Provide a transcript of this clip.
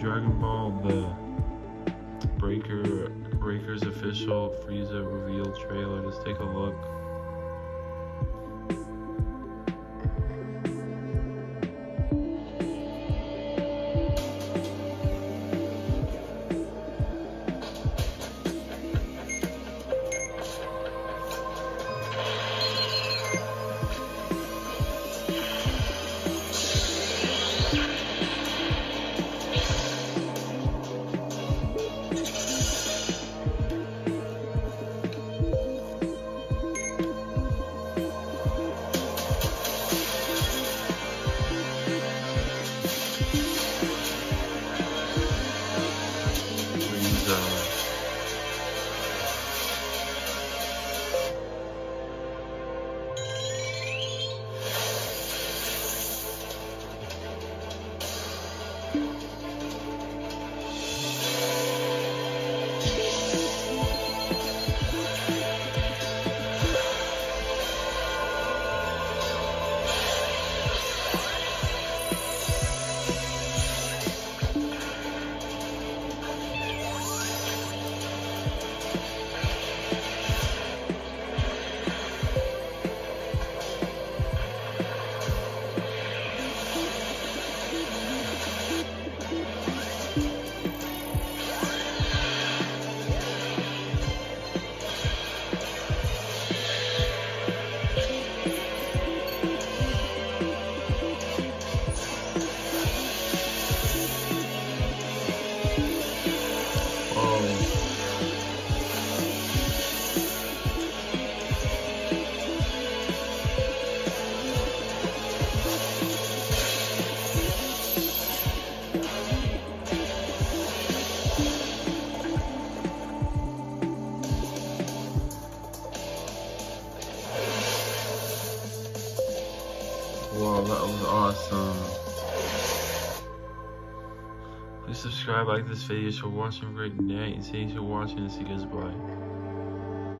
Dragon Ball, the Breaker Breakers official Frieza reveal trailer. Just take a look. Oh. Wow, that was awesome. Please subscribe, like this video, so watching great night, and thanks for watching, see you guys bye.